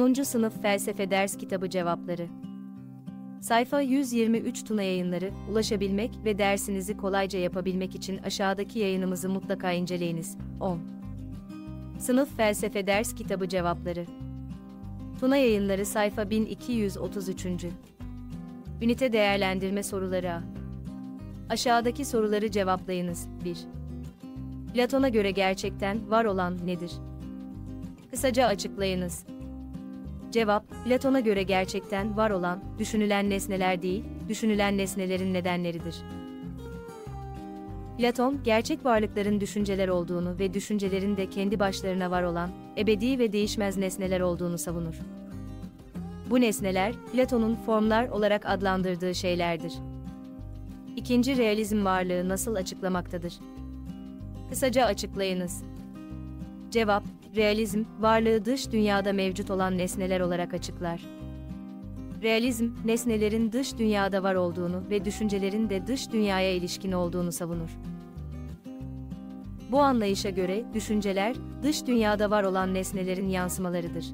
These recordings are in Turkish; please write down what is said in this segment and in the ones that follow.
10. Sınıf Felsefe Ders Kitabı Cevapları Sayfa 123 Tuna Yayınları, ulaşabilmek ve dersinizi kolayca yapabilmek için aşağıdaki yayınımızı mutlaka inceleyiniz. 10. Sınıf Felsefe Ders Kitabı Cevapları Tuna Yayınları sayfa 1233. Ünite Değerlendirme Soruları A. Aşağıdaki soruları cevaplayınız. 1. Platon'a göre gerçekten var olan nedir? Kısaca açıklayınız. Cevap, Platon'a göre gerçekten var olan, düşünülen nesneler değil, düşünülen nesnelerin nedenleridir. Platon, gerçek varlıkların düşünceler olduğunu ve düşüncelerin de kendi başlarına var olan, ebedi ve değişmez nesneler olduğunu savunur. Bu nesneler, Platon'un formlar olarak adlandırdığı şeylerdir. İkinci realizm varlığı nasıl açıklamaktadır? Kısaca açıklayınız. Cevap, realizm, varlığı dış dünyada mevcut olan nesneler olarak açıklar. Realizm, nesnelerin dış dünyada var olduğunu ve düşüncelerin de dış dünyaya ilişkin olduğunu savunur. Bu anlayışa göre düşünceler, dış dünyada var olan nesnelerin yansımalarıdır.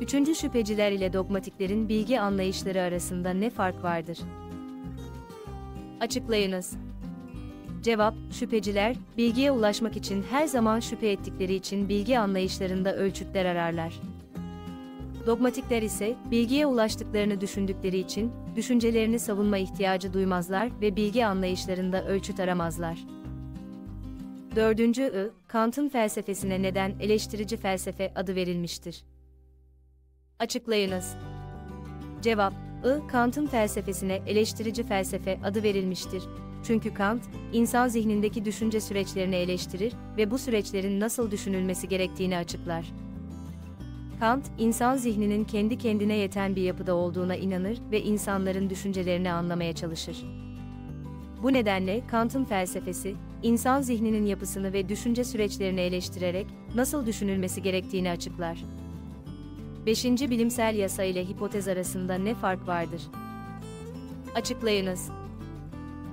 Üçüncü şüpheciler ile dogmatiklerin bilgi anlayışları arasında ne fark vardır? Açıklayınız. Cevap, şüpheciler, bilgiye ulaşmak için her zaman şüphe ettikleri için bilgi anlayışlarında ölçütler ararlar. Dogmatikler ise, bilgiye ulaştıklarını düşündükleri için, düşüncelerini savunma ihtiyacı duymazlar ve bilgi anlayışlarında ölçüt aramazlar. Dördüncü I, Kant'ın felsefesine neden eleştirici felsefe adı verilmiştir? Açıklayınız. Cevap, I, Kant'ın felsefesine eleştirici felsefe adı verilmiştir. Çünkü Kant, insan zihnindeki düşünce süreçlerini eleştirir ve bu süreçlerin nasıl düşünülmesi gerektiğini açıklar. Kant, insan zihninin kendi kendine yeten bir yapıda olduğuna inanır ve insanların düşüncelerini anlamaya çalışır. Bu nedenle Kant'ın felsefesi, insan zihninin yapısını ve düşünce süreçlerini eleştirerek nasıl düşünülmesi gerektiğini açıklar. 5. Bilimsel yasa ile hipotez arasında ne fark vardır? Açıklayınız.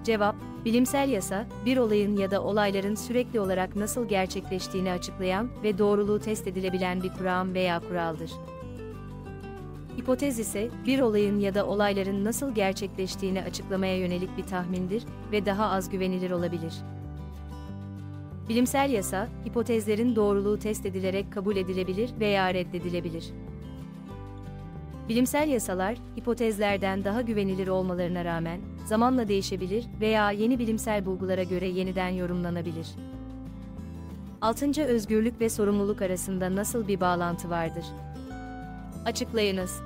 Cevap, bilimsel yasa, bir olayın ya da olayların sürekli olarak nasıl gerçekleştiğini açıklayan ve doğruluğu test edilebilen bir kuram veya kuraldır. Hipotez ise, bir olayın ya da olayların nasıl gerçekleştiğini açıklamaya yönelik bir tahmindir ve daha az güvenilir olabilir. Bilimsel yasa, hipotezlerin doğruluğu test edilerek kabul edilebilir veya reddedilebilir. Bilimsel yasalar, hipotezlerden daha güvenilir olmalarına rağmen, zamanla değişebilir veya yeni bilimsel bulgulara göre yeniden yorumlanabilir. Altıncı özgürlük ve sorumluluk arasında nasıl bir bağlantı vardır? Açıklayınız.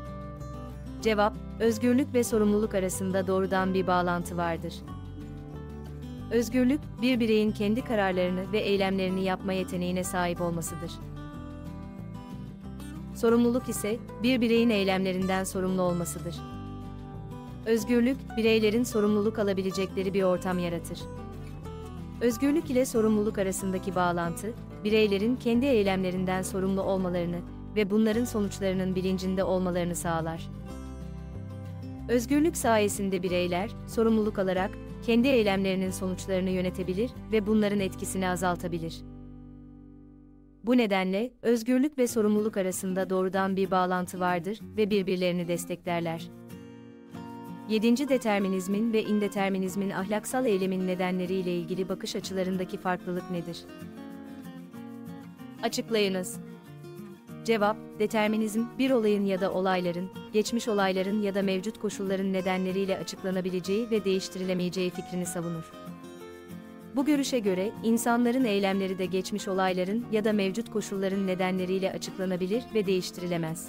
Cevap, özgürlük ve sorumluluk arasında doğrudan bir bağlantı vardır. Özgürlük, bir bireyin kendi kararlarını ve eylemlerini yapma yeteneğine sahip olmasıdır. Sorumluluk ise bir bireyin eylemlerinden sorumlu olmasıdır. Özgürlük, bireylerin sorumluluk alabilecekleri bir ortam yaratır. Özgürlük ile sorumluluk arasındaki bağlantı, bireylerin kendi eylemlerinden sorumlu olmalarını ve bunların sonuçlarının bilincinde olmalarını sağlar. Özgürlük sayesinde bireyler, sorumluluk alarak, kendi eylemlerinin sonuçlarını yönetebilir ve bunların etkisini azaltabilir. Bu nedenle, özgürlük ve sorumluluk arasında doğrudan bir bağlantı vardır ve birbirlerini desteklerler. 7. Determinizmin ve indeterminizmin ahlaksal eylemin nedenleriyle ilgili bakış açılarındaki farklılık nedir? Açıklayınız. Cevap, determinizm, bir olayın ya da olayların, geçmiş olayların ya da mevcut koşulların nedenleriyle açıklanabileceği ve değiştirilemeyeceği fikrini savunur. Bu görüşe göre, insanların eylemleri de geçmiş olayların ya da mevcut koşulların nedenleriyle açıklanabilir ve değiştirilemez.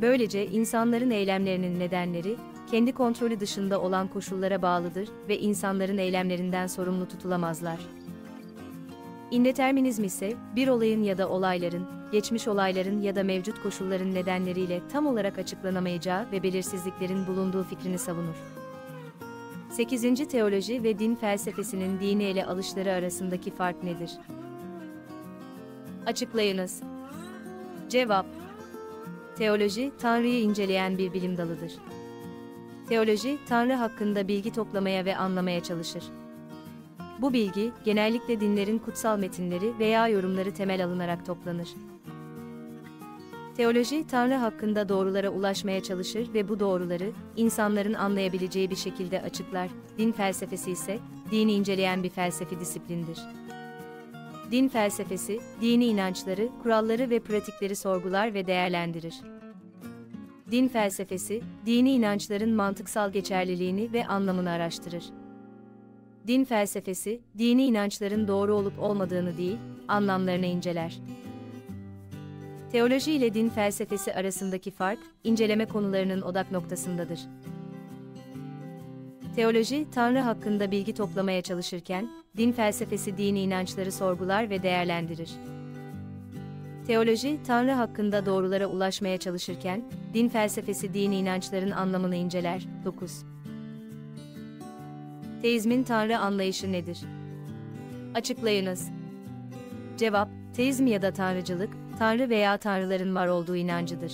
Böylece insanların eylemlerinin nedenleri, kendi kontrolü dışında olan koşullara bağlıdır ve insanların eylemlerinden sorumlu tutulamazlar. İndeterminizm ise, bir olayın ya da olayların, geçmiş olayların ya da mevcut koşulların nedenleriyle tam olarak açıklanamayacağı ve belirsizliklerin bulunduğu fikrini savunur. 8. Teoloji ve din felsefesinin dini ele alışları arasındaki fark nedir? Açıklayınız. Cevap Teoloji, Tanrı'yı inceleyen bir bilim dalıdır. Teoloji, Tanrı hakkında bilgi toplamaya ve anlamaya çalışır. Bu bilgi, genellikle dinlerin kutsal metinleri veya yorumları temel alınarak toplanır. Teoloji, Tanrı hakkında doğrulara ulaşmaya çalışır ve bu doğruları, insanların anlayabileceği bir şekilde açıklar. Din felsefesi ise, dini inceleyen bir felsefi disiplindir. Din felsefesi, dini inançları, kuralları ve pratikleri sorgular ve değerlendirir. Din felsefesi, dini inançların mantıksal geçerliliğini ve anlamını araştırır. Din felsefesi, dini inançların doğru olup olmadığını değil, anlamlarını inceler. Teoloji ile din felsefesi arasındaki fark, inceleme konularının odak noktasındadır. Teoloji, Tanrı hakkında bilgi toplamaya çalışırken, din felsefesi dini inançları sorgular ve değerlendirir. Teoloji, Tanrı hakkında doğrulara ulaşmaya çalışırken, din felsefesi dini inançların anlamını inceler. 9. Teizmin Tanrı anlayışı nedir? Açıklayınız. Cevap, teizm ya da tanrıcılık, tanrı veya tanrıların var olduğu inancıdır.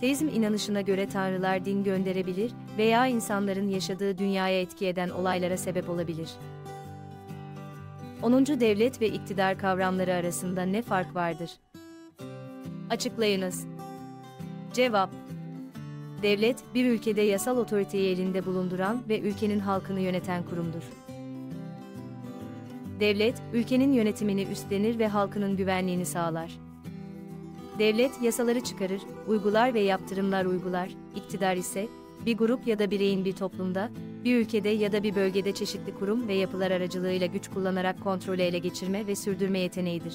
Teizm inanışına göre tanrılar din gönderebilir veya insanların yaşadığı dünyaya etki eden olaylara sebep olabilir. 10. Devlet ve iktidar kavramları arasında ne fark vardır? Açıklayınız. Cevap Devlet, bir ülkede yasal otoriteyi elinde bulunduran ve ülkenin halkını yöneten kurumdur. Devlet, ülkenin yönetimini üstlenir ve halkının güvenliğini sağlar. Devlet, yasaları çıkarır, uygular ve yaptırımlar uygular, iktidar ise, bir grup ya da bireyin bir toplumda, bir ülkede ya da bir bölgede çeşitli kurum ve yapılar aracılığıyla güç kullanarak kontrolü ele geçirme ve sürdürme yeteneğidir.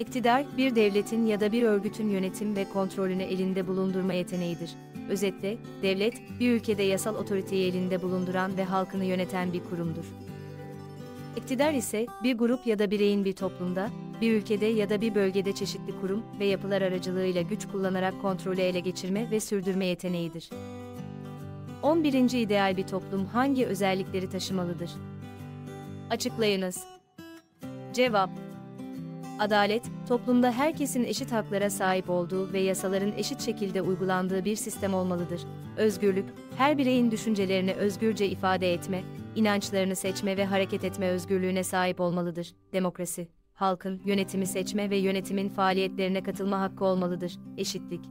İktidar, bir devletin ya da bir örgütün yönetim ve kontrolünü elinde bulundurma yeteneğidir. Özetle, devlet, bir ülkede yasal otoriteyi elinde bulunduran ve halkını yöneten bir kurumdur. İktidar ise, bir grup ya da bireyin bir toplumda, bir ülkede ya da bir bölgede çeşitli kurum ve yapılar aracılığıyla güç kullanarak kontrolü ele geçirme ve sürdürme yeteneğidir. 11. ideal bir toplum hangi özellikleri taşımalıdır? Açıklayınız. Cevap Adalet, toplumda herkesin eşit haklara sahip olduğu ve yasaların eşit şekilde uygulandığı bir sistem olmalıdır. Özgürlük, her bireyin düşüncelerini özgürce ifade etme, inançlarını seçme ve hareket etme özgürlüğüne sahip olmalıdır. Demokrasi, halkın yönetimi seçme ve yönetimin faaliyetlerine katılma hakkı olmalıdır. Eşitlik,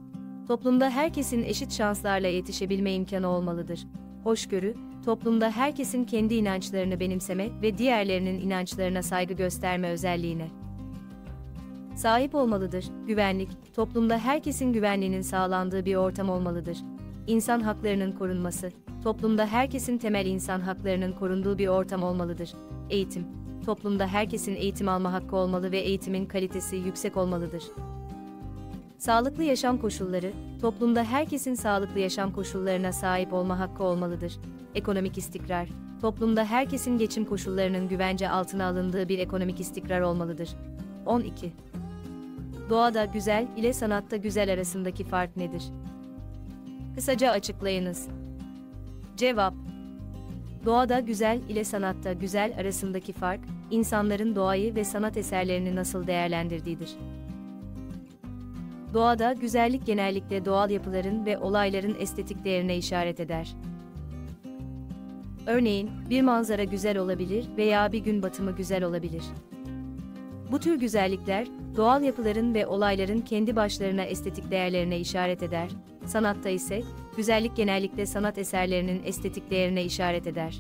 toplumda herkesin eşit şanslarla yetişebilme imkanı olmalıdır. Hoşgörü, toplumda herkesin kendi inançlarını benimseme ve diğerlerinin inançlarına saygı gösterme özelliğine sahip olmalıdır. Güvenlik, toplumda herkesin güvenliğinin sağlandığı bir ortam olmalıdır. İnsan haklarının korunması, toplumda herkesin temel insan haklarının korunduğu bir ortam olmalıdır. Eğitim, toplumda herkesin eğitim alma hakkı olmalı ve eğitimin kalitesi yüksek olmalıdır. Sağlıklı yaşam koşulları, toplumda herkesin sağlıklı yaşam koşullarına sahip olma hakkı olmalıdır. Ekonomik istikrar, toplumda herkesin geçim koşullarının güvence altına alındığı bir ekonomik istikrar olmalıdır. 12. Doğada güzel ile sanatta güzel arasındaki fark nedir? Kısaca açıklayınız. Cevap Doğada güzel ile sanatta güzel arasındaki fark, insanların doğayı ve sanat eserlerini nasıl değerlendirdiğidir. Doğada güzellik genellikle doğal yapıların ve olayların estetik değerine işaret eder. Örneğin, bir manzara güzel olabilir veya bir gün batımı güzel olabilir. Bu tür güzellikler, doğal yapıların ve olayların kendi başlarına estetik değerlerine işaret eder, sanatta ise, güzellik genellikle sanat eserlerinin estetik değerine işaret eder.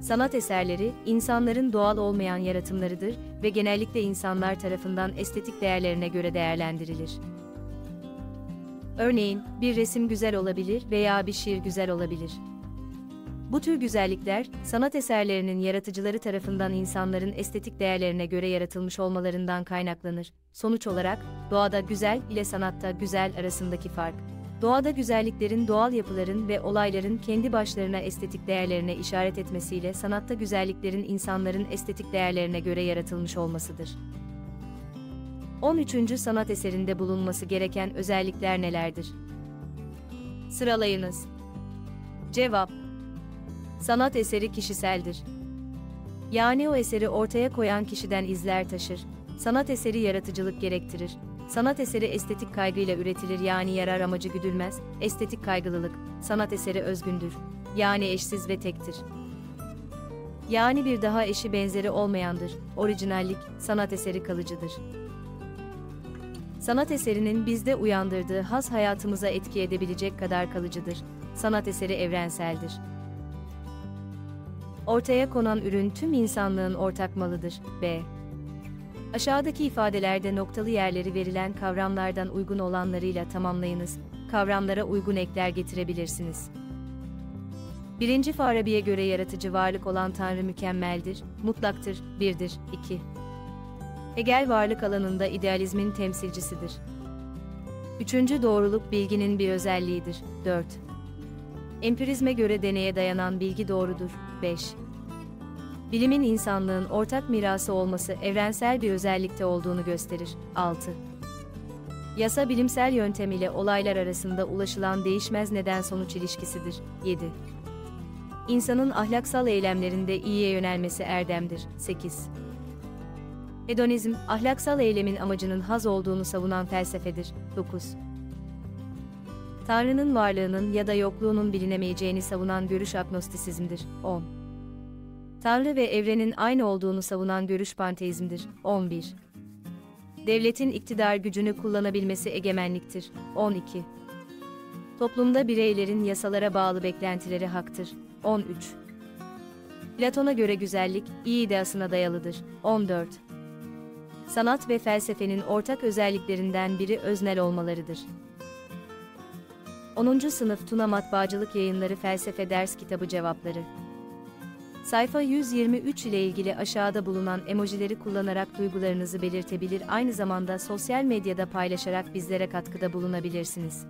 Sanat eserleri, insanların doğal olmayan yaratımlarıdır ve genellikle insanlar tarafından estetik değerlerine göre değerlendirilir. Örneğin, bir resim güzel olabilir veya bir şiir güzel olabilir. Bu tür güzellikler, sanat eserlerinin yaratıcıları tarafından insanların estetik değerlerine göre yaratılmış olmalarından kaynaklanır. Sonuç olarak, doğada güzel ile sanatta güzel arasındaki fark. Doğada güzelliklerin doğal yapıların ve olayların kendi başlarına estetik değerlerine işaret etmesiyle sanatta güzelliklerin insanların estetik değerlerine göre yaratılmış olmasıdır. 13. sanat eserinde bulunması gereken özellikler nelerdir? Sıralayınız. Cevap Sanat eseri kişiseldir. Yani o eseri ortaya koyan kişiden izler taşır. Sanat eseri yaratıcılık gerektirir. Sanat eseri estetik kaygıyla üretilir yani yarar amacı güdülmez. Estetik kaygılılık, sanat eseri özgündür. Yani eşsiz ve tektir. Yani bir daha eşi benzeri olmayandır. Orijinallik, sanat eseri kalıcıdır. Sanat eserinin bizde uyandırdığı haz hayatımıza etki edebilecek kadar kalıcıdır. Sanat eseri evrenseldir. Ortaya konan ürün tüm insanlığın ortak malıdır. B. Aşağıdaki ifadelerde noktalı yerleri verilen kavramlardan uygun olanlarıyla tamamlayınız. Kavramlara uygun ekler getirebilirsiniz. Birinci Farabi'ye göre yaratıcı varlık olan Tanrı mükemmeldir, mutlaktır, birdir, 2. Hegel varlık alanında idealizmin temsilcisidir. Üçüncü doğruluk bilginin bir özelliğidir, 4. Empirizme göre deneye dayanan bilgi doğrudur, 5. Bilimin insanlığın ortak mirası olması evrensel bir özellikte olduğunu gösterir, 6. Yasa bilimsel yöntem ile olaylar arasında ulaşılan değişmez neden-sonuç ilişkisidir, 7. İnsanın ahlaksal eylemlerinde iyiye yönelmesi erdemdir. 8. Hedonizm, ahlaksal eylemin amacının haz olduğunu savunan felsefedir. 9. Tanrı'nın varlığının ya da yokluğunun bilinemeyeceğini savunan görüş agnostisizmdir. 10. Tanrı ve evrenin aynı olduğunu savunan görüş panteizmdir. 11. Devletin iktidar gücünü kullanabilmesi egemenliktir. 12. Toplumda bireylerin yasalara bağlı beklentileri haktır. 13. Platon'a göre güzellik, iyi ideasına dayalıdır. 14. Sanat ve felsefenin ortak özelliklerinden biri öznel olmalarıdır. 10. Sınıf Tuna Matbaacılık Yayınları Felsefe Ders Kitabı Cevapları Sayfa 123 ile ilgili aşağıda bulunan emojileri kullanarak duygularınızı belirtebilir aynı zamanda sosyal medyada paylaşarak bizlere katkıda bulunabilirsiniz.